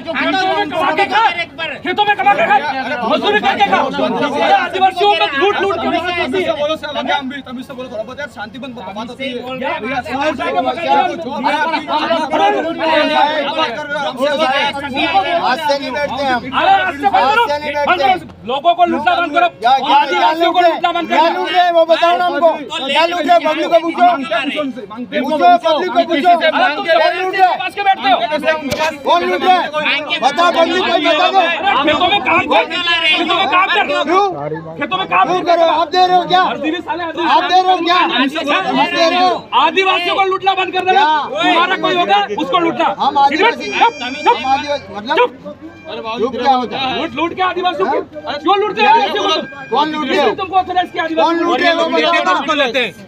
के खा खेतों में कमा के खा मजदूरी करके खा अरे आदिवासियों में लूट लूट के मदद होती बोलो से लगे हम भी तभी से बोलो थोड़ा बहुत यार शांति बंद बात होती है भैया ऐसा के मकान आज से नहीं बैठते हम करो आज से नहीं बैठते। लोगों को लूटना बंद करो आदिवासियों को लूटना बंद क्या लूट रहे वो बताओ ना हमको क्या लूट रहे पब्लिक को पूछो पूछो पब्लिक को पूछो कौन लूट रहा है पास के बैठते हो कौन लूट रहा है बताओ पब्लिक को बता दो खेतों में काम कर खेतों में काम कर क्यों? खेतों में काम कर रहे हो? आप दे रहे हो क्या? आप दे रहे हो क्या? आप दे रहे हो? आदिवासियों को लूटना बंद कर देना। हमारा कोई होगा उसको लूटना। हम आदिवासी मतलब लूट क्या होता है? लूट लूट के आदिवासियों को। क्यों लूटते हैं? कौन लूट रहे हो? तुमको ऑथराइज किया आदिवासी कौन लूट रहे हो? ना लेते हैं।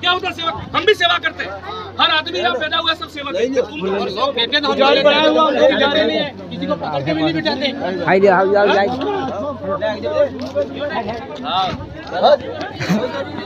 क्या होता सेवा? हम भी सेवा करते हैं। हर आदमी यहाँ पैदा हुआ सब सेवा करते हैं। हैं तो है किसी को पकड़ के भी नहीं बिठाते।